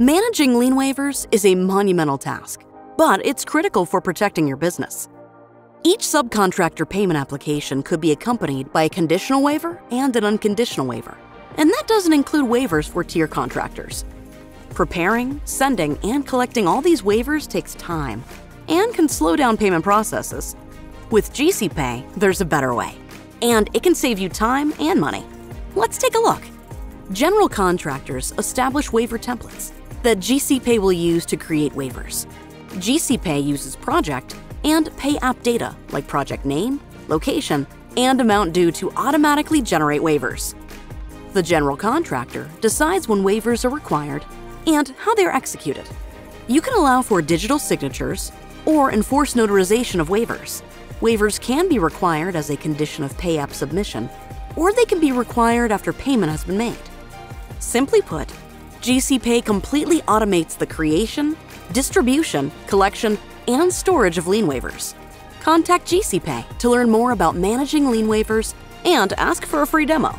Managing lien waivers is a monumental task, but it's critical for protecting your business. Each subcontractor payment application could be accompanied by a conditional waiver and an unconditional waiver, and that doesn't include waivers for tier contractors. Preparing, sending, and collecting all these waivers takes time and can slow down payment processes. With GCPay, there's a better way, and it can save you time and money. Let's take a look. General contractors establish waiver templates that GCPay will use to create waivers. GCPay uses project and pay app data like project name, location, and amount due to automatically generate waivers. The general contractor decides when waivers are required and how they are executed. You can allow for digital signatures or enforce notarization of waivers. Waivers can be required as a condition of pay app submission, or they can be required after payment has been made. Simply put, GCPay completely automates the creation, distribution, collection, and storage of lien waivers. Contact GCPay to learn more about managing lien waivers and ask for a free demo.